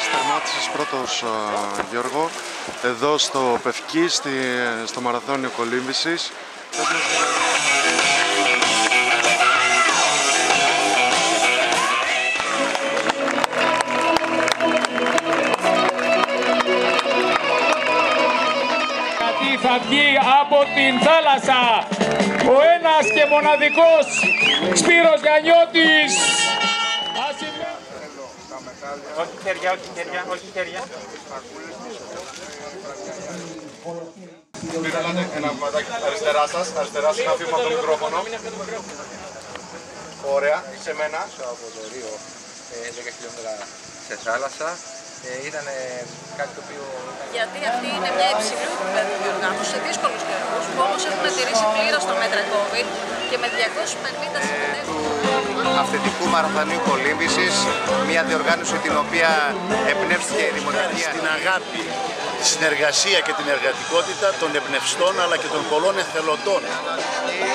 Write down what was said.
Σταμάτησες πρώτος α, Γιώργο εδώ στο Πευκή, στη, στο Μαραθώνιο Κολύμβησης. γιατί θα βγει από την θάλασσα ο ένας και μοναδικός Σπύρος Γανιώτης. Ας είμαι- Όχι χέρια, όχι χέρια, όχι χέρια. Πήρατε ένα βηματάκι αριστερά σας, αριστερά σας, να φύγουμε από το μικρόφωνο. Ωραία, σε μένα. από το Ρίο ε, 10 χιλιόμετρα σε θάλασσα. Ε, ήταν κάτι το οποίο Γιατί αυτή είναι μια υψηλού επίπεδου διοργάνωση σε δύσκολους καιρούς που όμως έχουν τηρήσει πλήρως τα μέτρα COVID και με 250 συμμετέχοντες. του αυθεντικού μαραθωνίου κολύμβησης, μια διοργάνωση την οποία εμπνεύστηκε η Δημοκρατία. την αγάπη, τη συνεργασία και την εργατικότητα των εμπνευστών αλλά και των πολλών εθελοντών. Δεν